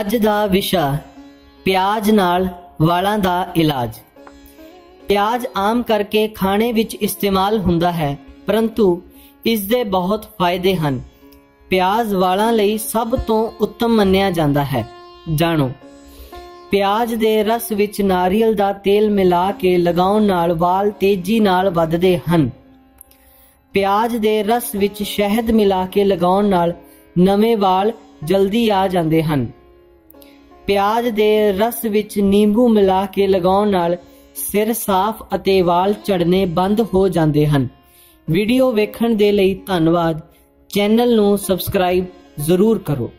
ਅੱਜ ਦਾ ਵਿਸ਼ਾ ਪਿਆਜ਼ ਨਾਲ ਵਾਲਾਂ ਦਾ ਇਲਾਜ। ਪਿਆਜ਼ ਆਮ ਕਰਕੇ ਖਾਣੇ ਵਿੱਚ ਇਸਤੇਮਾਲ ਹੁੰਦਾ ਹੈ, ਪਰੰਤੂ ਇਸ ਦੇ ਬਹੁਤ ਫਾਇਦੇ ਹਨ। ਪਿਆਜ਼ ਵਾਲਾਂ ਲਈ ਸਭ ਤੋਂ ਉੱਤਮ ਮੰਨਿਆ ਜਾਂਦਾ ਹੈ। ਜਾਣੋ, ਪਿਆਜ਼ ਦੇ ਰਸ ਵਿੱਚ ਨਾਰੀਅਲ ਦਾ ਤੇਲ ਮਿਲਾ ਕੇ ਲਗਾਉਣ ਨਾਲ ਵਾਲ ਤੇਜ਼ੀ ਨਾਲ ਵੱਧਦੇ ਹਨ। ਪਿਆਜ਼ ਦੇ ਰਸ ਵਿੱਚ ਸ਼ਹਿਦ ਮਿਲਾ ਕੇ ਲਗਾਉਣ ਨਾਲ ਨਵੇਂ ਵਾਲ ਜਲਦੀ ਆ ਜਾਂਦੇ ਹਨ। ਪਿਆਜ਼ ਦੇ ਰਸ ਵਿੱਚ ਨਿੰਬੂ ਮਿਲਾ ਕੇ ਲਗਾਉਣ ਨਾਲ ਸਿਰ ਸਾਫ਼ ਅਤੇ ਵਾਲ ਝੜਨੇ ਬੰਦ ਹੋ ਜਾਂਦੇ ਹਨ। ਵੀਡੀਓ ਵੇਖਣ ਦੇ ਲਈ ਧੰਨਵਾਦ। ਚੈਨਲ ਨੂੰ ਸਬਸਕ੍ਰਾਈਬ ਜ਼ਰੂਰ ਕਰੋ।